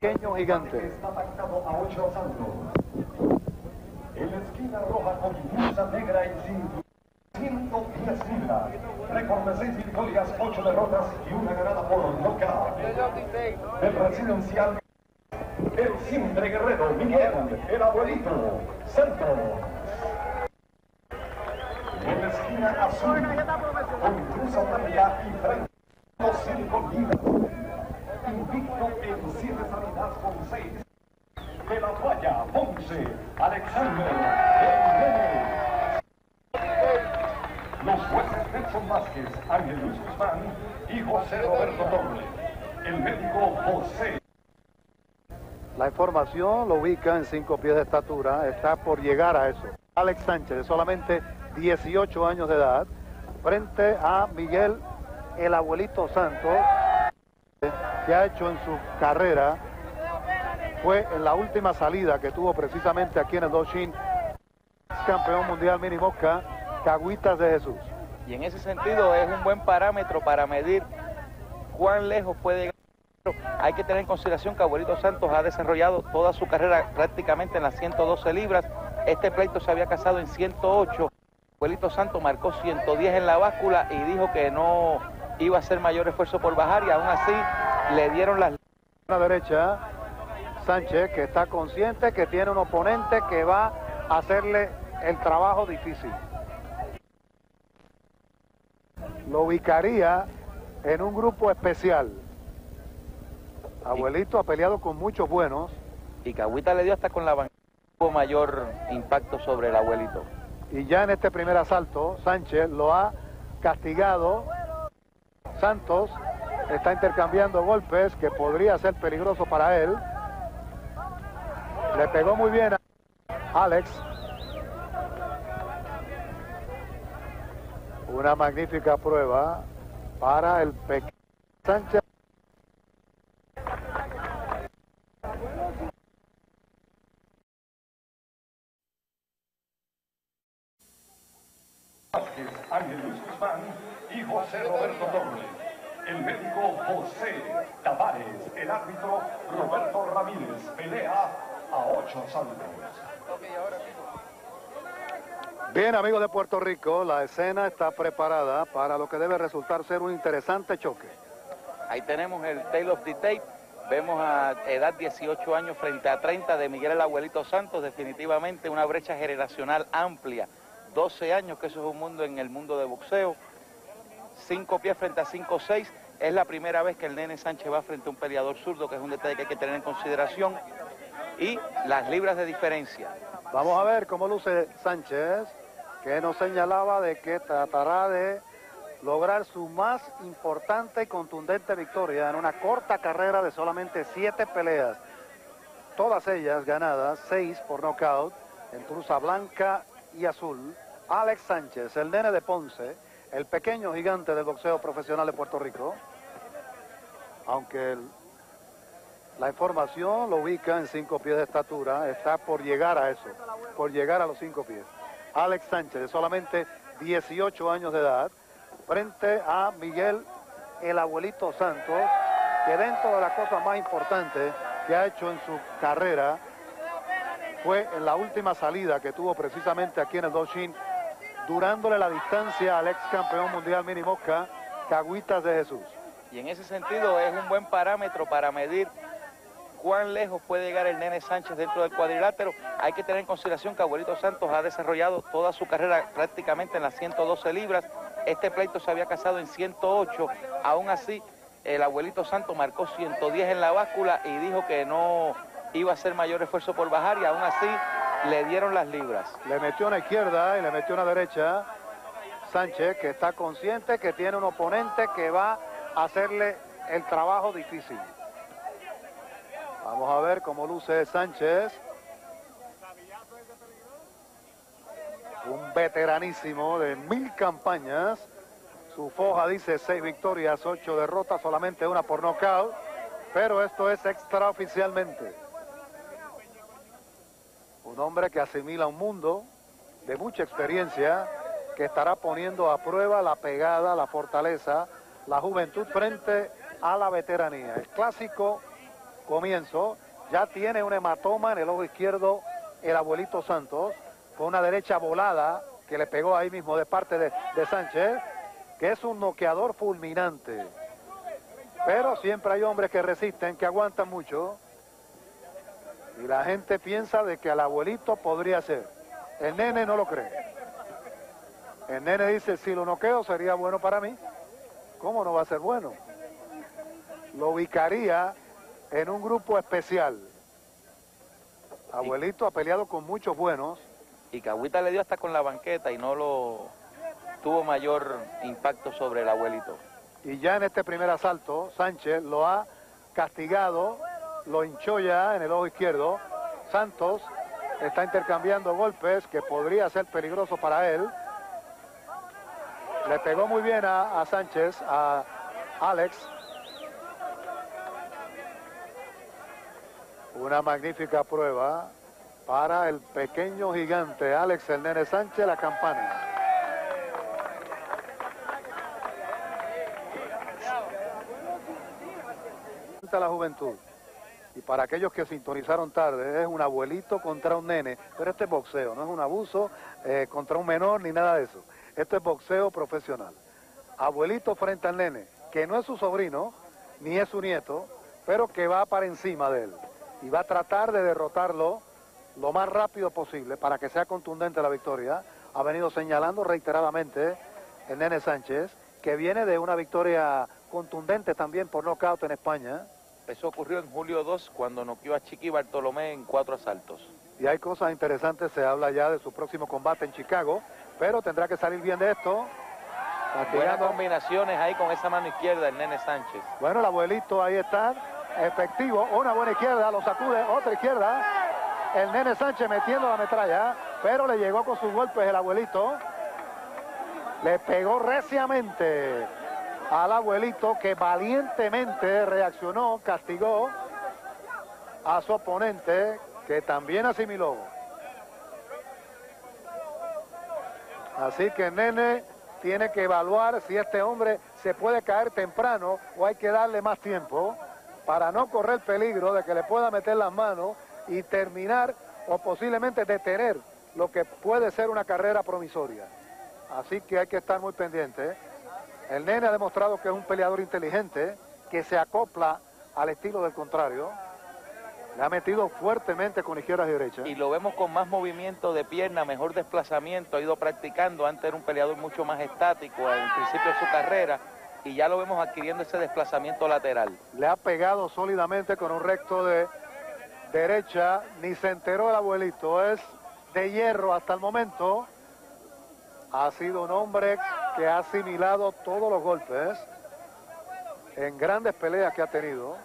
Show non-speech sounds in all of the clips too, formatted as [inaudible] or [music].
Pequeño gigante. Está pactado a ocho asaltos. En la esquina roja con blusa negra y cinturón. 110 libras. Récord de 6 victorias, 8 derrotas y una ganada por nocaut. El residencial. El simple guerrero Miguel, el abuelito Santos. En la esquina azul, con blusa blanca y frente 5 libras. Invicto en 7 salidas con 6. De la toalla, Ponce, Alexander, el nene. Los jueces Nelson Vázquez, Ángel Luis Guzmán y José Roberto Torres. El médico José. La información lo ubica en 5 pies de estatura, está por llegar a eso. Alex Sánchez, de solamente 18 años de edad, frente a Miguel, el abuelito Santos, que ha hecho en su carrera, fue en la última salida que tuvo precisamente aquí en el Doshin, campeón mundial mini mosca, Cagüitas de Jesús. Y en ese sentido es un buen parámetro para medir cuán lejos puede llegar. Hay que tener en consideración que Abuelito Santos ha desarrollado toda su carrera prácticamente en las 112 libras. Este pleito se había casado en 108. Abuelito Santos marcó 110 en la báscula y dijo que no iba a hacer mayor esfuerzo por bajar y aún así le dieron las... La derecha, Sánchez, que está consciente que tiene un oponente que va a hacerle el trabajo difícil. Lo ubicaría en un grupo especial. Abuelito ha peleado con muchos buenos. Y Cagüita le dio hasta con la banca. Tuvo mayor impacto sobre el abuelito. Y ya en este primer asalto, Sánchez lo ha castigado. Santos está intercambiando golpes que podría ser peligroso para él. Le pegó muy bien a Alex. Una magnífica prueba para el pequeño Sánchez. Ángel Luis y José Roberto. El médico José Tavares, el árbitro Roberto Ramírez, pelea a ocho asaltos. Bien, amigos de Puerto Rico, la escena está preparada para lo que debe resultar ser un interesante choque. Ahí tenemos el Tale of the Tape. Vemos a edad 18 años frente a 30 de Miguel el Abuelito Santos. Definitivamente una brecha generacional amplia. 12 años, que eso es un mundo en el mundo de boxeo. 5 pies frente a 5-6. Es la primera vez que el nene Sánchez va frente a un peleador zurdo, que es un detalle que hay que tener en consideración. Y las libras de diferencia. Vamos a ver cómo luce Sánchez, que nos señalaba de que tratará de lograr su más importante y contundente victoria en una corta carrera de solamente siete peleas. Todas ellas ganadas, seis por nocaut, en cruza blanca y azul. Alex Sánchez, el nene de Ponce, el pequeño gigante del boxeo profesional de Puerto Rico. Aunque la información lo ubica en cinco pies de estatura, está por llegar a eso, por llegar a los cinco pies. Alex Sánchez, de solamente 18 años de edad, frente a Miguel, el abuelito Santos, que dentro de las cosas más importantes que ha hecho en su carrera, fue en la última salida que tuvo precisamente aquí en el Doshin, durándole la distancia al ex campeón mundial mini mosca, Cagüitas de Jesús. Y en ese sentido es un buen parámetro para medir cuán lejos puede llegar el nene Sánchez dentro del cuadrilátero. Hay que tener en consideración que Abuelito Santos ha desarrollado toda su carrera prácticamente en las 112 libras. Este pleito se había casado en 108. Aún así, el Abuelito Santos marcó 110 en la báscula y dijo que no iba a hacer mayor esfuerzo por bajar y aún así le dieron las libras. Le metió una izquierda y le metió una derecha. Sánchez, que está consciente que tiene un oponente que va a hacerle el trabajo difícil. Vamos a ver cómo luce Sánchez. Un veteranísimo de mil campañas. Su foja dice seis victorias, ocho derrotas, solamente una por nocaut. Pero esto es extraoficialmente. Un hombre que asimila un mundo de mucha experiencia, que estará poniendo a prueba la pegada, la fortaleza, la juventud frente a la veteranía. El clásico comienzo. Ya tiene un hematoma en el ojo izquierdo el abuelito Santos, con una derecha volada que le pegó ahí mismo de parte de, de Sánchez, que es un noqueador fulminante. Pero siempre hay hombres que resisten, que aguantan mucho. Y la gente piensa de que al abuelito podría ser. El nene no lo cree. El nene dice, si lo noqueo sería bueno para mí. ¿Cómo no va a ser bueno? Lo ubicaría en un grupo especial. Abuelito ha peleado con muchos buenos. Y Cagüita le dio hasta con la banqueta y no lo tuvo mayor impacto sobre el abuelito. Y ya en este primer asalto, Sánchez lo ha castigado, lo hinchó ya en el ojo izquierdo. Santos está intercambiando golpes que podría ser peligroso para él. Le pegó muy bien a, Sánchez, a Alex. Una magnífica prueba para el pequeño gigante Alex el Nene Sánchez, la campana. la juventud. Y para aquellos que sintonizaron tarde, es un abuelito contra un nene, pero este es boxeo, no es un abuso eh, contra un menor ni nada de eso. Esto es boxeo profesional. Abuelito frente al nene, que no es su sobrino, ni es su nieto, pero que va para encima de él. Y va a tratar de derrotarlo lo más rápido posible para que sea contundente la victoria. Ha venido señalando reiteradamente el nene Sánchez, que viene de una victoria contundente también por nocaut en España. Eso ocurrió en julio 2 cuando noqueó a Chiqui Bartolomé en cuatro asaltos. Y hay cosas interesantes, se habla ya de su próximo combate en Chicago, pero tendrá que salir bien de esto. Buenas combinaciones ahí con esa mano izquierda el nene Sánchez. Bueno, el abuelito ahí está, efectivo, una buena izquierda, lo sacude, otra izquierda. El nene Sánchez metiendo la metralla, pero le llegó con sus golpes el abuelito. Le pegó reciamente al abuelito que valientemente reaccionó, castigó a su oponente que también asimiló. Así que Nene tiene que evaluar si este hombre se puede caer temprano o hay que darle más tiempo para no correr peligro de que le pueda meter las manos y terminar o posiblemente detener lo que puede ser una carrera promisoria. Así que hay que estar muy pendiente. El nene ha demostrado que es un peleador inteligente, que se acopla al estilo del contrario. Le ha metido fuertemente con izquierdas y derechas. Y lo vemos con más movimiento de pierna, mejor desplazamiento, ha ido practicando. Antes era un peleador mucho más estático al principio de su carrera y ya lo vemos adquiriendo ese desplazamiento lateral. Le ha pegado sólidamente con un recto de derecha, ni se enteró el abuelito, es de hierro hasta el momento. Ha sido un hombre que ha asimilado todos los golpes en grandes peleas que ha tenido.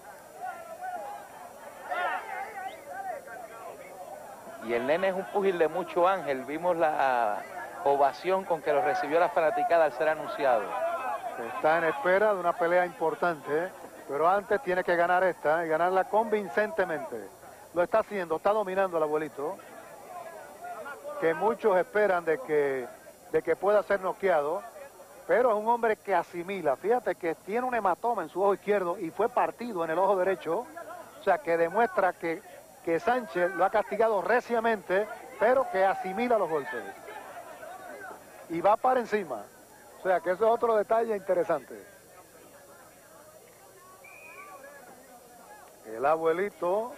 Y el nene es un pugil de mucho ángel. Vimos la ovación con que lo recibió la fanaticada al ser anunciado. Está en espera de una pelea importante, pero antes tiene que ganar esta y ganarla convincentemente. Lo está haciendo, está dominando el abuelito, que muchos esperan de que, de que pueda ser noqueado, pero es un hombre que asimila. Fíjate que tiene un hematoma en su ojo izquierdo y fue partido en el ojo derecho, o sea que demuestra que que Sánchez lo ha castigado reciamente, pero que asimila los golpes. Y va para encima. O sea que eso es otro detalle interesante. El abuelito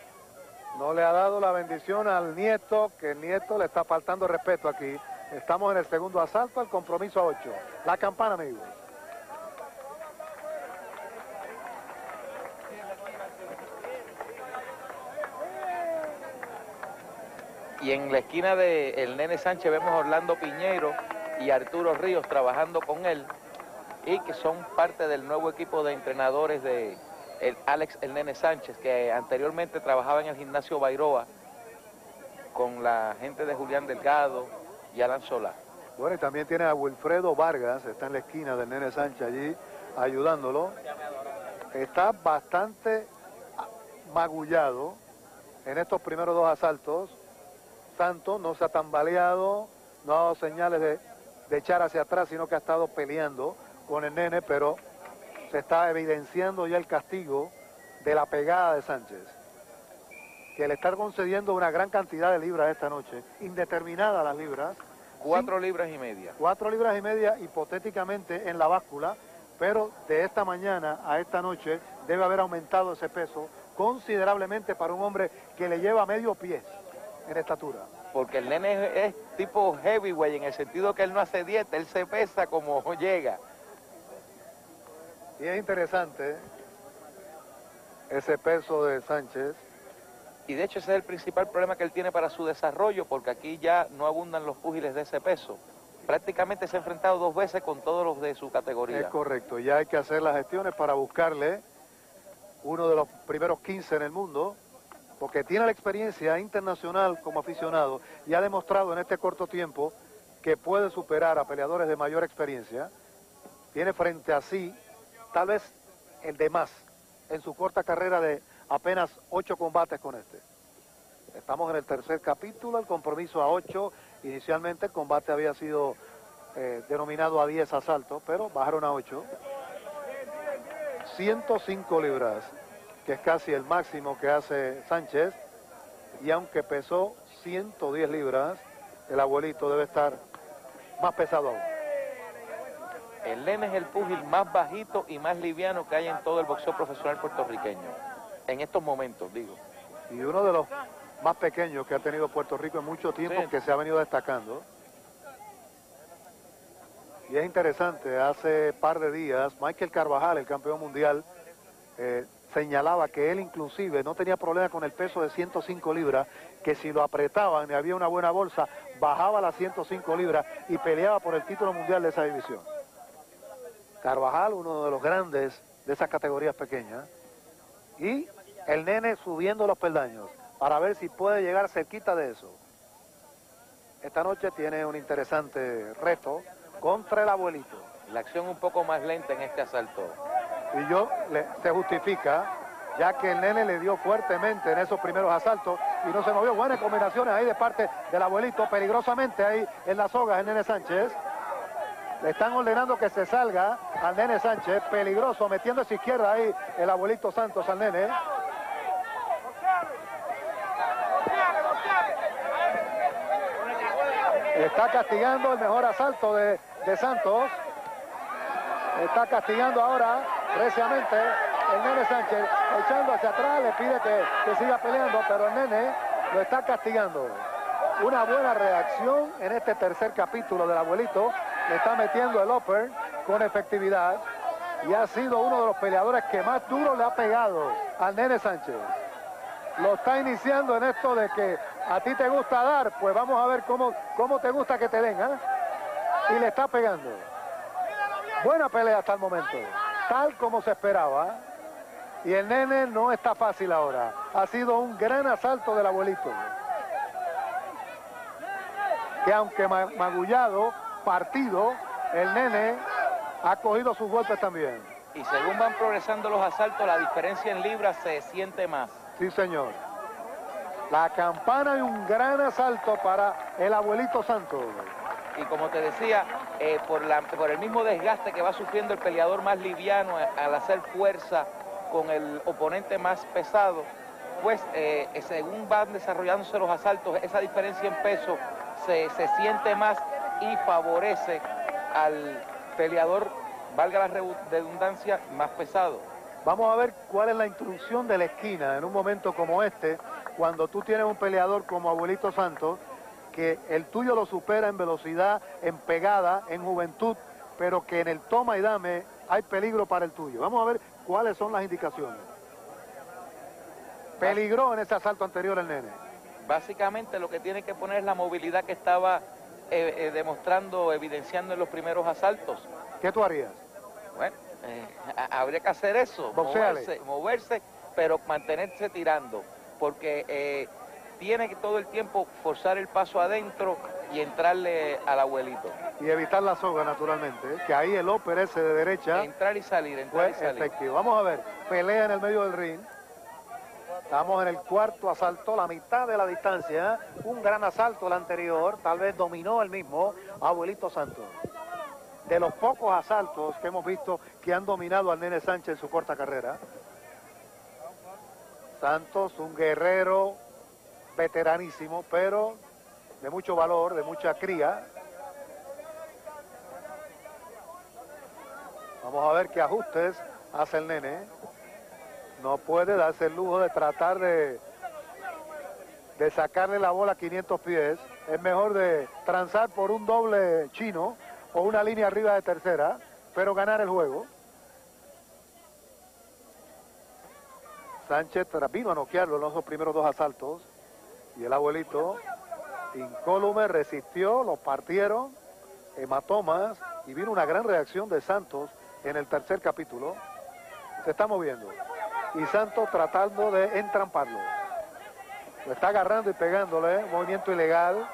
no le ha dado la bendición al nieto, que el nieto le está faltando respeto aquí. Estamos en el segundo asalto, el compromiso a 8. La campana, amigos. Y en la esquina de el Nene Sánchez vemos Orlando Piñero y Arturo Ríos trabajando con él y que son parte del nuevo equipo de entrenadores de el Alex el Nene Sánchez, que anteriormente trabajaba en el gimnasio Bairoa con la gente de Julián Delgado y Alan Solá. Bueno, y también tiene a Wilfredo Vargas, está en la esquina del Nene Sánchez allí ayudándolo. Está bastante magullado en estos primeros dos asaltos tanto, no se ha tambaleado, no ha dado señales de, de echar hacia atrás, sino que ha estado peleando con el nene, pero se está evidenciando ya el castigo de la pegada de Sánchez. que le está concediendo una gran cantidad de libras esta noche, indeterminadas las libras. Cuatro libras y media. Cuatro libras y media hipotéticamente en la báscula, pero de esta mañana a esta noche debe haber aumentado ese peso considerablemente para un hombre que le lleva medio pie en estatura. Porque el nene es, tipo heavyweight en el sentido que él no hace dieta, él se pesa como [laughs] llega. Y es interesante ese peso de Sánchez. Y de hecho ese es el principal problema que él tiene para su desarrollo, porque aquí ya no abundan los púgiles de ese peso. Prácticamente se ha enfrentado dos veces con todos los de su categoría. Es correcto, ya hay que hacer las gestiones para buscarle uno de los primeros 15 en el mundo, porque tiene la experiencia internacional como aficionado y ha demostrado en este corto tiempo que puede superar a peleadores de mayor experiencia. Tiene frente a sí tal vez el de más en su corta carrera de apenas ocho combates con este. Estamos en el tercer capítulo, el compromiso a ocho. Inicialmente el combate había sido eh, denominado a 10 asaltos, pero bajaron a 8. 105 libras, que es casi el máximo que hace Sánchez. Y aunque pesó 110 libras, el abuelito debe estar más pesado aún. El nene es el púgil más bajito y más liviano que hay en todo el boxeo profesional puertorriqueño. En estos momentos, digo. Y uno de los más pequeños que ha tenido Puerto Rico en mucho tiempo que se ha venido destacando. Y es interesante, hace par de días Michael Carvajal, el campeón mundial, eh, señalaba que él inclusive no tenía problema con el peso de 105 libras, que si lo apretaban y había una buena bolsa, bajaba las 105 libras y peleaba por el título mundial de esa división. Carvajal, uno de los grandes de esas categorías pequeñas, y el nene subiendo los peldaños para ver si puede llegar cerquita de eso. Esta noche tiene un interesante reto contra el abuelito. La acción un poco más lenta en este asalto. Y yo, se justifica, ya que el nene le dio fuertemente en esos primeros asaltos y no se movió. Buenas combinaciones ahí de parte del abuelito, peligrosamente ahí en las sogas el nene Sánchez. Le están ordenando que se salga al nene Sánchez, peligroso, metiendo a su izquierda ahí el abuelito Santos al nene. Está castigando el mejor asalto de, Santos. Está castigando ahora, reciamente, el nene Sánchez, echando hacia atrás, le pide que, que siga peleando, pero el nene lo está castigando. Una buena reacción en este tercer capítulo del abuelito. Le está metiendo el upper con efectividad y ha sido uno de los peleadores que más duro le ha pegado al nene Sánchez. Lo está iniciando en esto de que a ti te gusta dar, pues vamos a ver cómo, cómo te gusta que te den, ¿eh? Y le está pegando. Buena pelea hasta el momento, tal como se esperaba. Y el nene no está fácil ahora. Ha sido un gran asalto del abuelito. Que aunque magullado, partido, el nene ha cogido sus golpes también. Y según van progresando los asaltos, la diferencia en libras se siente más. Sí, señor. La campana y un gran asalto para el abuelito Santos. Y como te decía, eh, por, la, por el mismo desgaste que va sufriendo el peleador más liviano al hacer fuerza con el oponente más pesado, pues eh, según van desarrollándose los asaltos, esa diferencia en peso se, se siente más y favorece al peleador, valga la redundancia, más pesado. Vamos a ver cuál es la instrucción de la esquina en un momento como este, cuando tú tienes un peleador como Abuelito Santos, que el tuyo lo supera en velocidad, en pegada, en juventud, pero que en el toma y dame hay peligro para el tuyo. Vamos a ver cuáles son las indicaciones. Peligró en ese asalto anterior el nene. Básicamente lo que tiene que poner es la movilidad que estaba eh, eh, demostrando, evidenciando en los primeros asaltos. ¿Qué tú harías? Bueno, eh, habría que hacer eso, moverse, moverse, pero mantenerse tirando, porque eh, tiene que todo el tiempo forzar el paso adentro y entrarle al abuelito. Y evitar la soga, naturalmente, ¿eh? que ahí el óper ese de derecha... Entrar y salir, entrar y salir. efectivo. Vamos a ver, pelea en el medio del ring. Estamos en el cuarto asalto, la mitad de la distancia. Un gran asalto el anterior, tal vez dominó el mismo Abuelito Santos de los pocos asaltos que hemos visto que han dominado al Nene Sánchez en su corta carrera. Santos, un guerrero veteranísimo, pero de mucho valor, de mucha cría. Vamos a ver qué ajustes hace el nene. No puede darse el lujo de tratar de, de sacarle la bola a 500 pies. Es mejor de transar por un doble chino o una línea arriba de tercera, pero ganar el juego. Sánchez vino a noquearlo en los primeros dos asaltos y el abuelito incólume resistió, lo partieron, hematomas y vino una gran reacción de Santos en el tercer capítulo. Se está moviendo y Santos tratando de entramparlo. Lo está agarrando y pegándole, movimiento ilegal.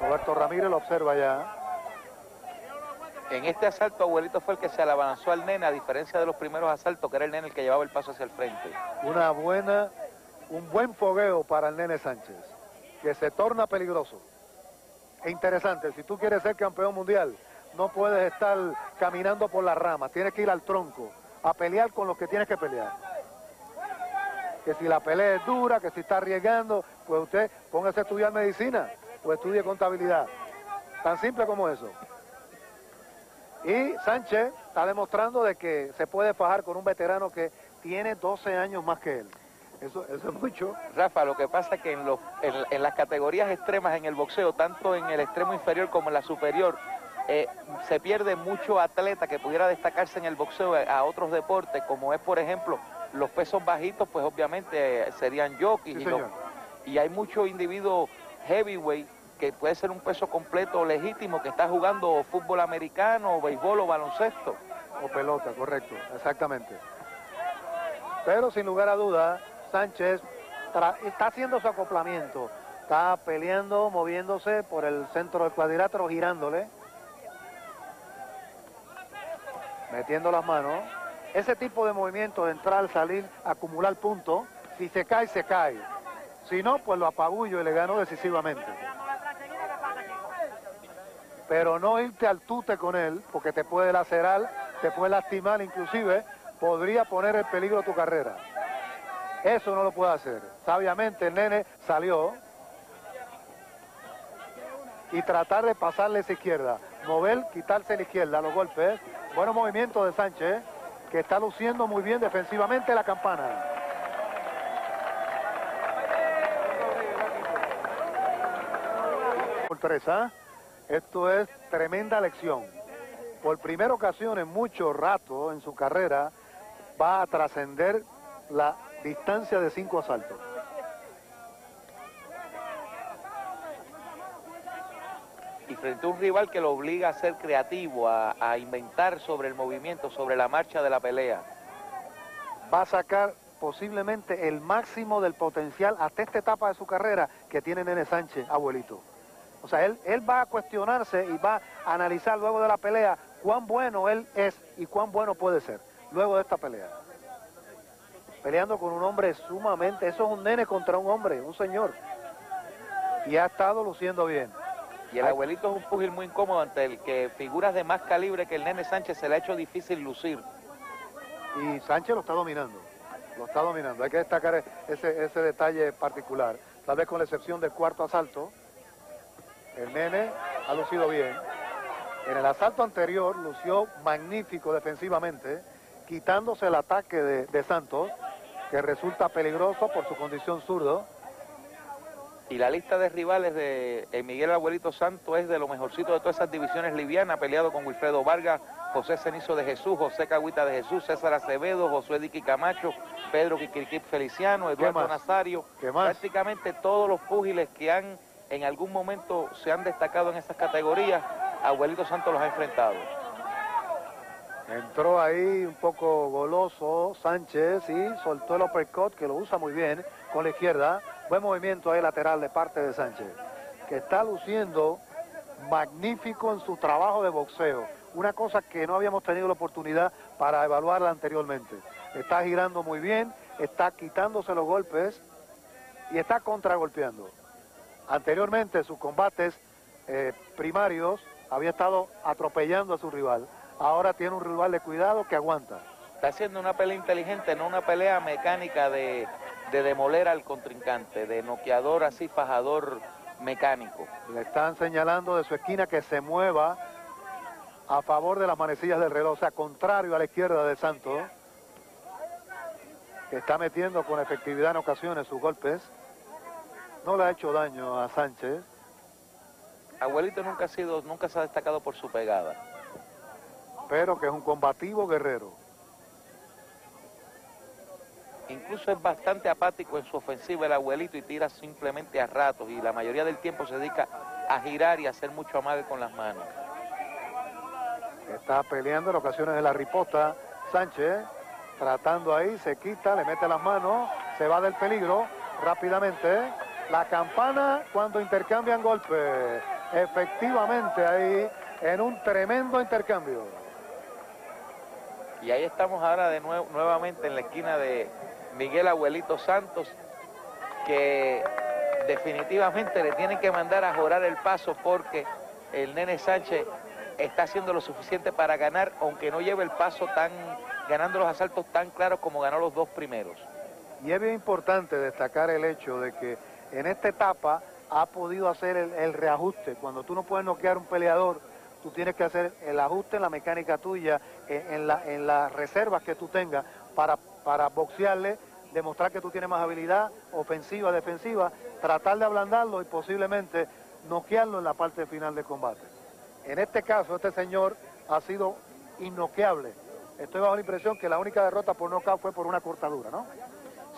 Roberto Ramírez lo observa ya. En este asalto, abuelito fue el que se le avanzó al nene, a diferencia de los primeros asaltos, que era el nene el que llevaba el paso hacia el frente. Una buena, un buen fogueo para el nene Sánchez, que se torna peligroso. E interesante, si tú quieres ser campeón mundial, no puedes estar caminando por las ramas, tienes que ir al tronco, a pelear con los que tienes que pelear. Que si la pelea es dura, que si está arriesgando, pues usted póngase a estudiar medicina o estudie contabilidad. Tan simple como eso. Y Sánchez está demostrando de que se puede fajar con un veterano que tiene 12 años más que él. Eso, es mucho. Rafa, lo que pasa es que en, los, en, las categorías extremas en el boxeo, tanto en el extremo inferior como en la superior, eh, se pierde mucho atleta que pudiera destacarse en el boxeo a otros deportes, como es, por ejemplo, los pesos bajitos, pues obviamente serían jockeys. y, y hay muchos individuos heavyweight que puede ser un peso completo legítimo que está jugando fútbol americano, o béisbol o baloncesto. O pelota, correcto, exactamente. Pero sin lugar a dudas, Sánchez está haciendo su acoplamiento. Está peleando, moviéndose por el centro del cuadrilátero, girándole. Metiendo las manos. Ese tipo de movimiento de entrar, salir, acumular puntos, si se cae, se cae. Si no, pues lo apabullo y le gano decisivamente pero no irte al tute con él, porque te puede lacerar, te puede lastimar, inclusive podría poner en peligro tu carrera. Eso no lo puede hacer. Sabiamente el nene salió y tratar de pasarle esa izquierda, mover, quitarse la izquierda, los golpes. Buenos movimientos de Sánchez, que está luciendo muy bien defensivamente la campana. Por. Esto es tremenda lección. Por primera ocasión en mucho rato en su carrera va a trascender la distancia de cinco asaltos. Y frente a un rival que lo obliga a ser creativo, a, a inventar sobre el movimiento, sobre la marcha de la pelea. Va a sacar posiblemente el máximo del potencial hasta esta etapa de su carrera que tiene Nene Sánchez, abuelito. O sea, él, él va a cuestionarse y va a analizar luego de la pelea cuán bueno él es y cuán bueno puede ser luego de esta pelea. Peleando con un hombre sumamente, eso es un nene contra un hombre, un señor. Y ha estado luciendo bien. Y el abuelito es un pugil muy incómodo ante el que figuras de más calibre que el nene Sánchez se le ha hecho difícil lucir. Y Sánchez lo está dominando, lo está dominando. Hay que destacar ese, ese detalle particular. Tal vez con la excepción del cuarto asalto, el nene ha lucido bien. En el asalto anterior lució magnífico defensivamente, quitándose el ataque de, Santos, que resulta peligroso por su condición zurdo. Y la lista de rivales de Miguel Abuelito Santos es de lo mejorcito de todas esas divisiones livianas, peleado con Wilfredo Vargas, José Cenizo de Jesús, José Caguita de Jesús, César Acevedo, Josué Diqui Camacho, Pedro Quiquiriquip Feliciano, Eduardo Nazario, prácticamente todos los púgiles que han en algún momento se han destacado en esas categorías, Abuelito Santos los ha enfrentado. Entró ahí un poco goloso Sánchez y soltó el uppercut que lo usa muy bien con la izquierda. Buen movimiento ahí lateral de parte de Sánchez, que está luciendo magnífico en su trabajo de boxeo. Una cosa que no habíamos tenido la oportunidad para evaluarla anteriormente. Está girando muy bien, está quitándose los golpes y está contragolpeando. Anteriormente, sus combates eh, primarios había estado atropellando a su rival. Ahora tiene un rival de cuidado que aguanta. Está haciendo una pelea inteligente, no una pelea mecánica de de demoler al contrincante, de noqueador así, fajador mecánico. Le están señalando de su esquina que se mueva a favor de las manecillas del reloj, o sea, contrario a la izquierda de Santos, que está metiendo con efectividad en ocasiones sus golpes. No le ha hecho daño a Sánchez. Abuelito nunca ha sido, nunca se ha destacado por su pegada. Pero que es un combativo guerrero. Incluso es bastante apático en su ofensiva el abuelito y tira simplemente a ratos y la mayoría del tiempo se dedica a girar y a hacer mucho amague con las manos. Está peleando en ocasiones de la ripota Sánchez, tratando ahí, se quita, le mete las manos, se va del peligro rápidamente. La campana cuando intercambian golpes. Efectivamente ahí en un tremendo intercambio. Y ahí estamos ahora de nuevo nuevamente en la esquina de Miguel Abuelito Santos, que definitivamente le tienen que mandar a jorar el paso porque el nene Sánchez está haciendo lo suficiente para ganar, aunque no lleve el paso tan, ganando los asaltos tan claros como ganó los dos primeros. Y es bien importante destacar el hecho de que en esta etapa ha podido hacer el, reajuste. Cuando tú no puedes noquear un peleador, tú tienes que hacer el ajuste en la mecánica tuya, en, la, en las reservas que tú tengas para, boxearle, demostrar que tú tienes más habilidad ofensiva, defensiva, tratar de ablandarlo y posiblemente noquearlo en la parte final del combate. En este caso, este señor ha sido innoqueable. Estoy bajo la impresión que la única derrota por nocaut fue por una cortadura, ¿no?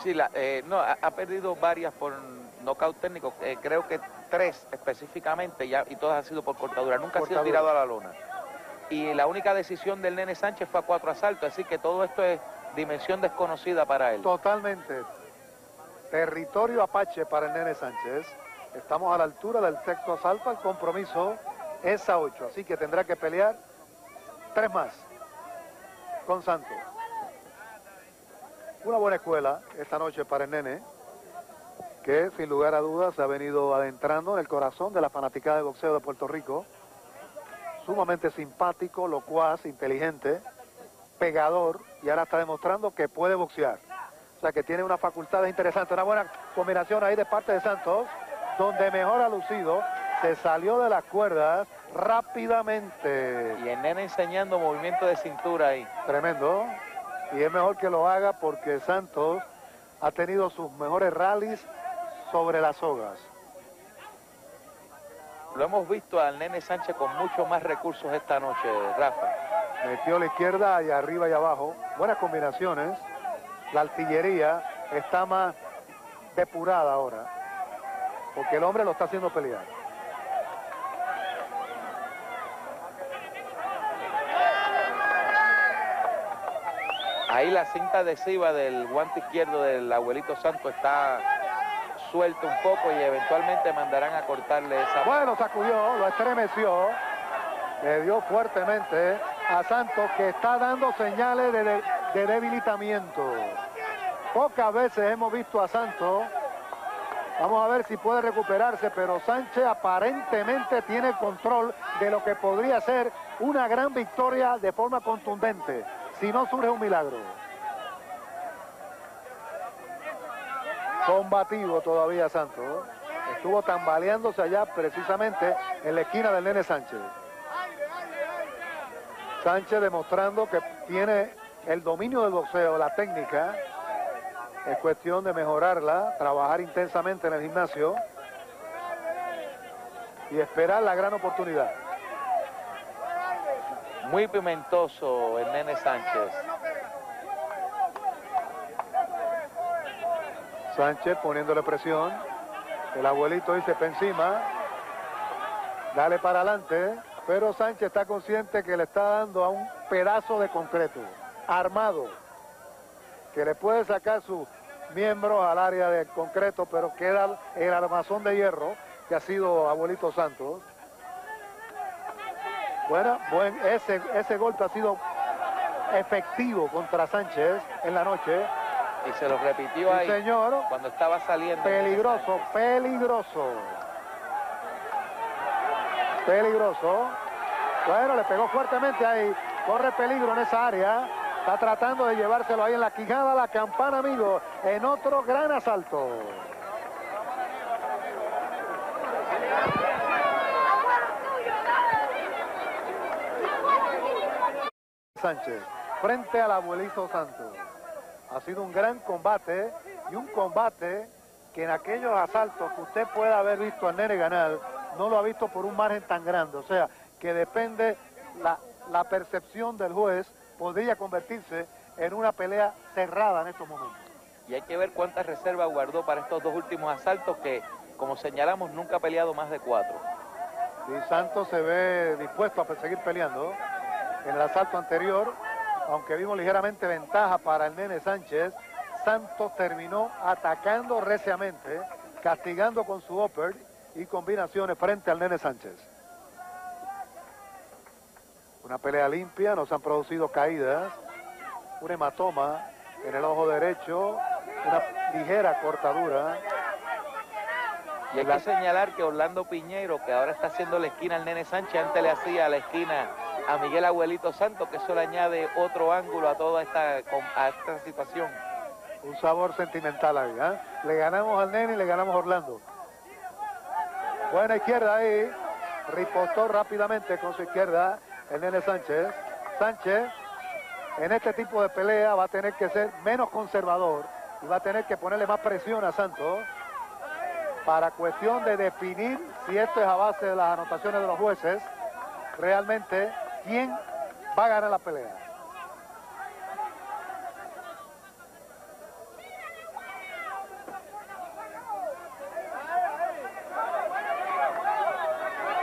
Sí, la, eh, no, ha, perdido varias por nocaut técnico, eh, creo que tres específicamente, ya, y todas han sido por cortadura, nunca ha sido tirado a la lona. Y la única decisión del nene Sánchez fue a cuatro asaltos, así que todo esto es dimensión desconocida para él. Totalmente. Territorio Apache para el nene Sánchez. Estamos a la altura del sexto asalto, el compromiso es a ocho, así que tendrá que pelear tres más con Santos. Una buena escuela esta noche para el nene, que sin lugar a dudas se ha venido adentrando en el corazón de la fanaticada de boxeo de Puerto Rico. Sumamente simpático, locuaz, inteligente, pegador, y ahora está demostrando que puede boxear. O sea que tiene una facultad interesante, una buena combinación ahí de parte de Santos, donde mejor ha lucido, se salió de las cuerdas rápidamente. Y el nene enseñando movimiento de cintura ahí. Tremendo y es mejor que lo haga porque Santos ha tenido sus mejores rallies sobre las sogas. Lo hemos visto al Nene Sánchez con mucho más recursos esta noche, Rafa. Metió la izquierda y arriba y abajo. Buenas combinaciones. La artillería está más depurada ahora. Porque el hombre lo está haciendo pelear. Ahí la cinta adhesiva del guante izquierdo del abuelito Santo está suelta un poco y eventualmente mandarán a cortarle esa... Bueno, sacudió, lo estremeció, le dio fuertemente a Santos que está dando señales de, de debilitamiento. Pocas veces hemos visto a Santos, vamos a ver si puede recuperarse, pero Sánchez aparentemente tiene control de lo que podría ser una gran victoria de forma contundente si no surge un milagro. Combativo todavía Santos. Estuvo tambaleándose allá precisamente en la esquina del Nene Sánchez. Sánchez demostrando que tiene el dominio del boxeo, la técnica. Es cuestión de mejorarla, trabajar intensamente en el gimnasio y esperar la gran oportunidad. Muy pimentoso el nene Sánchez. Sánchez poniéndole presión. El abuelito dice, encima. Dale para adelante. Pero Sánchez está consciente que le está dando a un pedazo de concreto. Armado. Que le puede sacar sus miembros al área de concreto, pero queda el armazón de hierro que ha sido abuelito Santos. Bueno, buen, ese, ese golpe ha sido efectivo contra Sánchez en la noche. Y se lo repitió ahí señor. cuando estaba saliendo. Peligroso, peligroso. Peligroso. Bueno, le pegó fuertemente ahí. Corre peligro en esa área. Está tratando de llevárselo ahí en la quijada la campana, amigo, en otro gran asalto. Sánchez, frente al abuelito Santos. Ha sido un gran combate y un combate que en aquellos asaltos que usted pueda haber visto al nene ganar, no lo ha visto por un margen tan grande. O sea, que depende la, la percepción del juez, podría convertirse en una pelea cerrada en estos momentos. Y hay que ver cuántas reservas guardó para estos dos últimos asaltos que, como señalamos, nunca ha peleado más de cuatro. Y Santos se ve dispuesto a seguir peleando. En el asalto anterior, aunque vimos ligeramente ventaja para el nene Sánchez, Santos terminó atacando reciamente, castigando con su upper y combinaciones frente al nene Sánchez. Una pelea limpia, no se han producido caídas, un hematoma en el ojo derecho, una ligera cortadura. Y hay que señalar que Orlando Piñero, que ahora está haciendo la esquina al nene Sánchez, antes le hacía la esquina a Miguel Abuelito Santos, que eso le añade otro ángulo a toda esta, a esta situación. Un sabor sentimental ahí, ¿eh? Le ganamos al nene y le ganamos a Orlando. Buena izquierda ahí. Ripostó rápidamente con su izquierda el nene Sánchez. Sánchez en este tipo de pelea va a tener que ser menos conservador y va a tener que ponerle más presión a Santos para cuestión de definir si esto es a base de las anotaciones de los jueces, realmente quién va a ganar la pelea.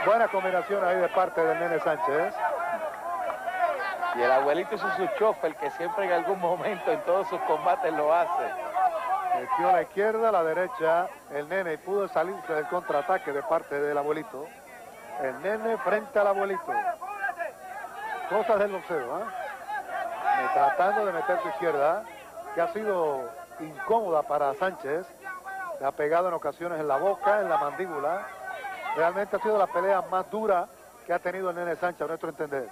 Buena combinación ahí de parte del Nene Sánchez. Y el abuelito es su chofer, que siempre en algún momento en todos sus combates lo hace. Metió a la izquierda, a la derecha, el nene y pudo salirse del contraataque de parte del abuelito. El nene frente al abuelito. Cosas del boxeo, ¿eh? Tratando de meter su izquierda, que ha sido incómoda para Sánchez. Le ha pegado en ocasiones en la boca, en la mandíbula. Realmente ha sido la pelea más dura que ha tenido el nene Sánchez, a nuestro entender.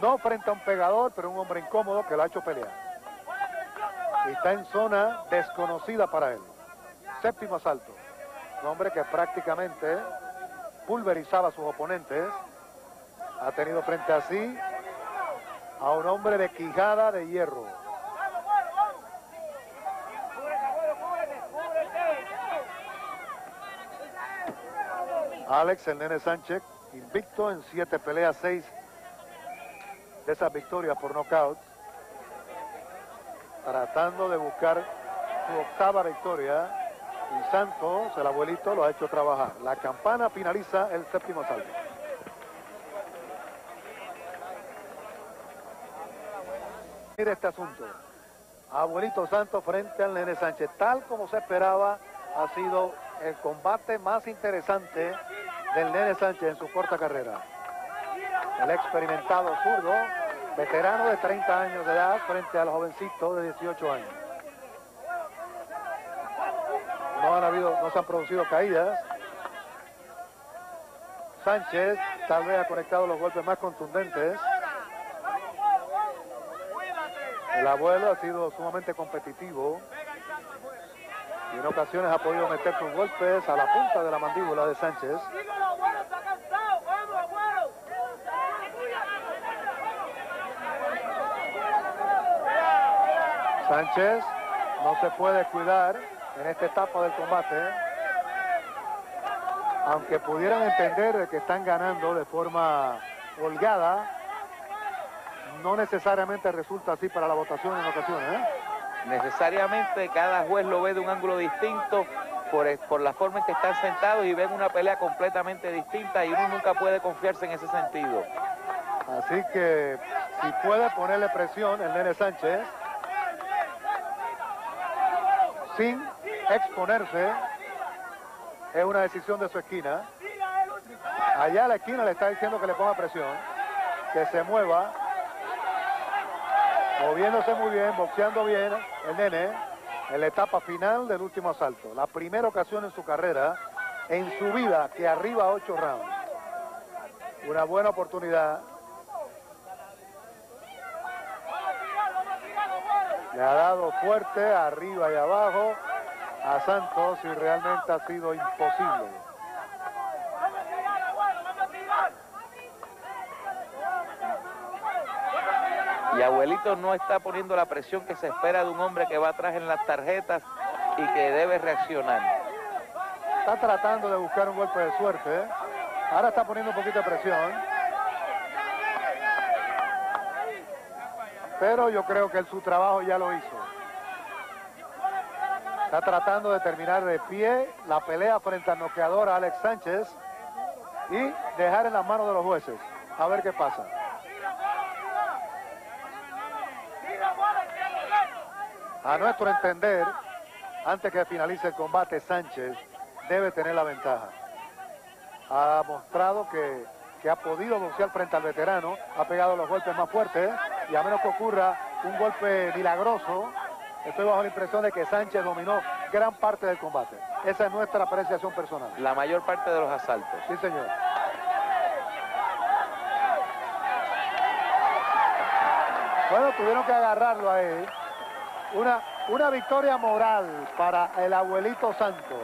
No frente a un pegador, pero un hombre incómodo que lo ha hecho pelear. Y está en zona desconocida para él. Séptimo asalto. Un hombre que prácticamente pulverizaba a sus oponentes. Ha tenido frente a sí a un hombre de quijada de hierro. Alex, el nene Sánchez, invicto en siete peleas, seis de esas victorias por nocaut, tratando de buscar su octava victoria. Y Santos, el abuelito, lo ha hecho trabajar. La campana finaliza el séptimo asalto. Mire este asunto. Abuelito Santos frente al Nene Sánchez. Tal como se esperaba, ha sido el combate más interesante del Nene Sánchez en su corta carrera. El experimentado zurdo, veterano de 30 años de edad frente al jovencito de 18 años. No han habido, no se han producido caídas. Sánchez tal vez ha conectado los golpes más contundentes. El abuelo ha sido sumamente competitivo y en ocasiones ha podido meter sus golpes a la punta de la mandíbula de Sánchez. Sánchez no se puede cuidar en esta etapa del combate. Aunque pudieran entender que están ganando de forma holgada, no necesariamente resulta así para la votación en ocasiones. ¿eh? Necesariamente cada juez lo ve de un ángulo distinto por, por la forma en que están sentados y ven una pelea completamente distinta y uno nunca puede confiarse en ese sentido. Así que si puede ponerle presión el Nene Sánchez, sin exponerse, es una decisión de su esquina. Allá a la esquina le está diciendo que le ponga presión, que se mueva, moviéndose muy bien, boxeando bien el nene en la etapa final del último asalto. La primera ocasión en su carrera, en su vida, que arriba a ocho rounds. Una buena oportunidad Le ha dado fuerte arriba y abajo a Santos y realmente ha sido imposible. Abuelito no está poniendo la presión que se espera de un hombre que va atrás en las tarjetas y que debe reaccionar. Está tratando de buscar un golpe de suerte. ¿eh? Ahora está poniendo un poquito de presión. Pero yo creo que su trabajo ya lo hizo. Está tratando de terminar de pie la pelea frente al noqueador Alex Sánchez y dejar en las manos de los jueces. A ver qué pasa. A nuestro entender, antes que finalice el combate, Sánchez debe tener la ventaja. Ha mostrado que, que ha podido boxear frente al veterano, ha pegado los golpes más fuertes y a menos que ocurra un golpe milagroso, estoy bajo la impresión de que Sánchez dominó gran parte del combate. Esa es nuestra apreciación personal. La mayor parte de los asaltos. Sí, señor. Bueno, tuvieron que agarrarlo ahí. Una, una victoria moral para el abuelito Santos.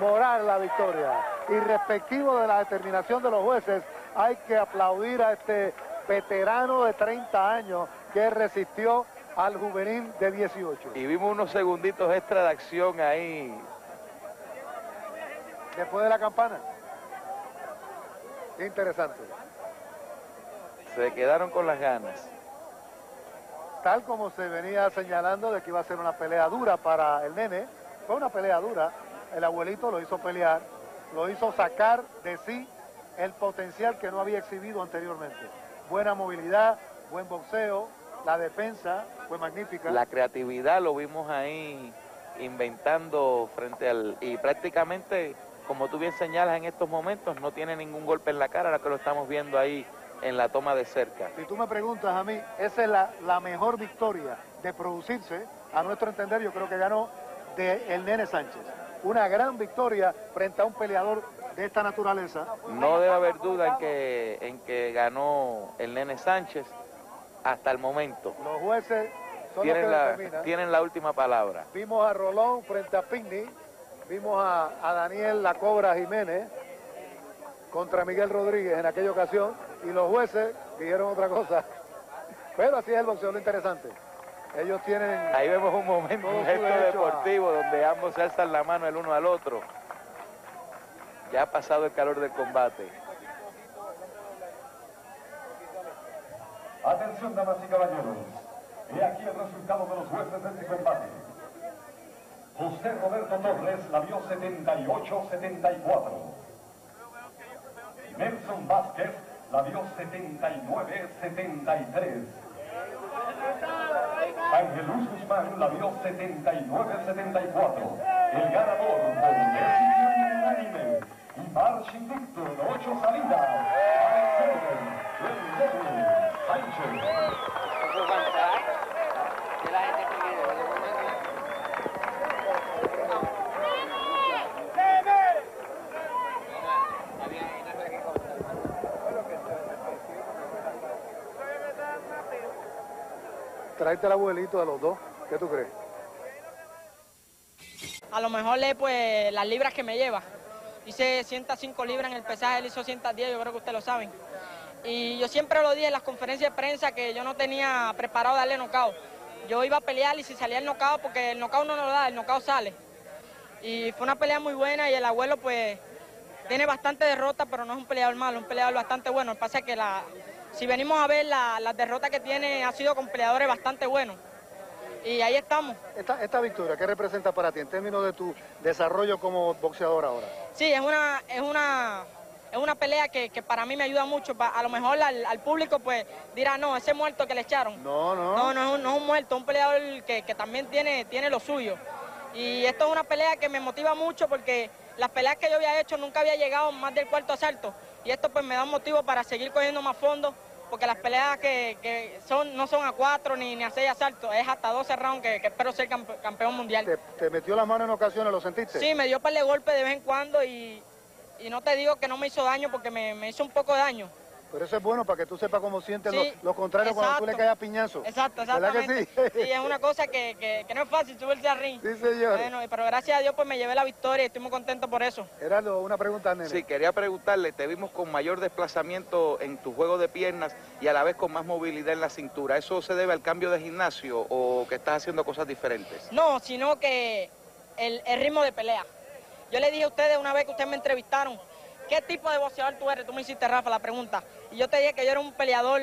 Moral la victoria. Y respectivo de la determinación de los jueces, hay que aplaudir a este veterano de 30 años que resistió al juvenil de 18. Y vimos unos segunditos extra de acción ahí. Después de la campana. Interesante. Se quedaron con las ganas. Tal como se venía señalando de que iba a ser una pelea dura para el nene, fue una pelea dura. El abuelito lo hizo pelear, lo hizo sacar de sí el potencial que no había exhibido anteriormente. Buena movilidad, buen boxeo, la defensa fue magnífica. La creatividad lo vimos ahí inventando frente al... Y prácticamente, como tú bien señalas en estos momentos, no tiene ningún golpe en la cara, ahora que lo estamos viendo ahí en la toma de cerca. Si tú me preguntas a mí, esa es la, la mejor victoria de producirse, a nuestro entender, yo creo que ganó de el Nene Sánchez. Una gran victoria frente a un peleador de esta naturaleza. No debe haber duda en que, en que ganó el Nene Sánchez hasta el momento. Los jueces son Tienen los que la, determinan. tienen la última palabra. Vimos a Rolón frente a Pigny, vimos a, a Daniel La Cobra Jiménez contra Miguel Rodríguez en aquella ocasión y los jueces dijeron otra cosa. [laughs] Pero así es el boxeo, lo interesante. Ellos tienen... Ahí vemos un momento, un gesto a- deportivo donde ambos se alzan la mano el uno al otro. Ya ha pasado el calor del combate. Atención, damas y caballeros. He aquí el resultado de los jueces de este combate. José Roberto Torres la vio 78-74. Nelson Vázquez la vio 79-73. Angelus Guzmán la vio 79-74. El ganador por decisión unánime y marcha invicto de ocho salidas. Alexander El Sánchez. Tráete el abuelito de los dos. ¿Qué tú crees? A lo mejor es pues las libras que me lleva. Hice 105 libras en el pesaje, él hizo 110, yo creo que ustedes lo saben. Y yo siempre lo dije en las conferencias de prensa que yo no tenía preparado darle knockout. Yo iba a pelear y si salía el knockout, porque el knockout no lo da, el knockout sale. Y fue una pelea muy buena y el abuelo pues tiene bastante derrota, pero no es un peleador malo, es un peleador bastante bueno. Lo pasa es que la, si venimos a ver la- las derrotas que tiene, ha sido con peleadores bastante buenos. Y ahí estamos. Esta, esta victoria, ¿qué representa para ti en términos de tu desarrollo como boxeador ahora? Sí, es una, es una, es una pelea que, que para mí me ayuda mucho. A lo mejor al, al público pues dirá, no, ese muerto que le echaron. No, no. No, no es un, no es un muerto, es un peleador que, que también tiene, tiene lo suyo. Y esto es una pelea que me motiva mucho porque las peleas que yo había hecho nunca había llegado más del cuarto asalto. Y esto pues me da un motivo para seguir cogiendo más fondos porque las peleas que, que son no son a cuatro ni, ni a seis asaltos, es hasta 12 rounds que, que espero ser campe- campeón mundial. ¿Te, te metió la mano en ocasiones, lo sentiste? Sí, me dio par de golpes de vez en cuando y, y no te digo que no me hizo daño porque me, me hizo un poco de daño. Pero eso es bueno para que tú sepas cómo sienten Sí, los, los contrarios cuando tú le caes a piñazo. Exacto, ¿Verdad que exactamente. sí? Sí, es una cosa que, que- que no es fácil subirse al ring. Sí, señor. Bueno, pero gracias a Dios pues me llevé la victoria y estoy muy contento por eso. Gerardo, una pregunta, nene. Sí, quería preguntarle, te vimos con mayor desplazamiento en tu juego de piernas y a la vez con más movilidad en la cintura. ¿Eso se debe al cambio de gimnasio o que estás haciendo cosas diferentes? No, sino que el, el ritmo de pelea. Yo le dije a ustedes una vez que ustedes me entrevistaron, ¿qué tipo de boxeador tú eres? Tú me hiciste, Rafa, la pregunta. Y yo te dije que yo era un peleador,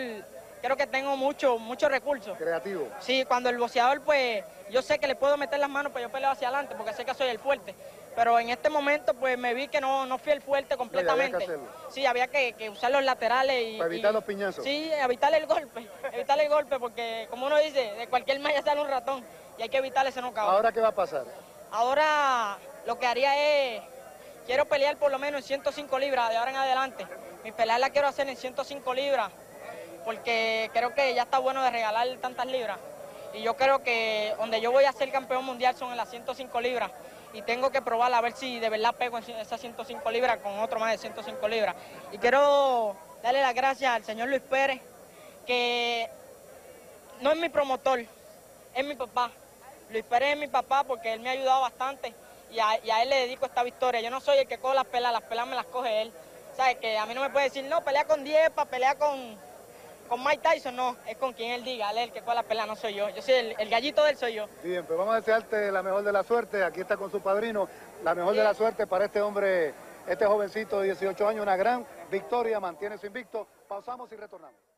creo que tengo mucho, muchos recursos. Creativo. Sí, cuando el boxeador, pues, yo sé que le puedo meter las manos, pues yo peleo hacia adelante, porque sé que soy el fuerte. Pero en este momento, pues, me vi que no, no fui el fuerte completamente. hacerlo. sí, había que, que usar los laterales y... Para evitar y- los piñazos. Sí, evitar el golpe, [laughs] evitar el golpe, porque, como uno dice, de cualquier malla sale un ratón, y hay que evitar ese knockout. Ahora, ¿qué va a pasar? Ahora lo que haría es, quiero pelear por lo menos en 105 libras de ahora en adelante. Mi pelea la quiero hacer en 105 libras porque creo que ya está bueno de regalar tantas libras. Y yo creo que donde yo voy a ser campeón mundial son en las 105 libras. Y tengo que probar a ver si de verdad pego esas 105 libras con otro más de 105 libras. Y quiero darle las gracias al señor Luis Pérez, que no es mi promotor, es mi papá. Luis Pérez es mi papá porque él me ha ayudado bastante y a, y a él le dedico esta victoria. Yo no soy el que coge las pelas, las pelas me las coge él. ¿Sabes? Que a mí no me puede decir, no, pelea con 10 para pelear con, con Mike Tyson, no. Es con quien él diga, él es el que coge las pelas, no soy yo. Yo soy el, el gallito de él, soy yo. Bien, pues vamos a desearte la mejor de la suerte. Aquí está con su padrino. La mejor de la suerte para este hombre, este jovencito de 18 años. Una gran victoria, mantiene su invicto. Pausamos y retornamos.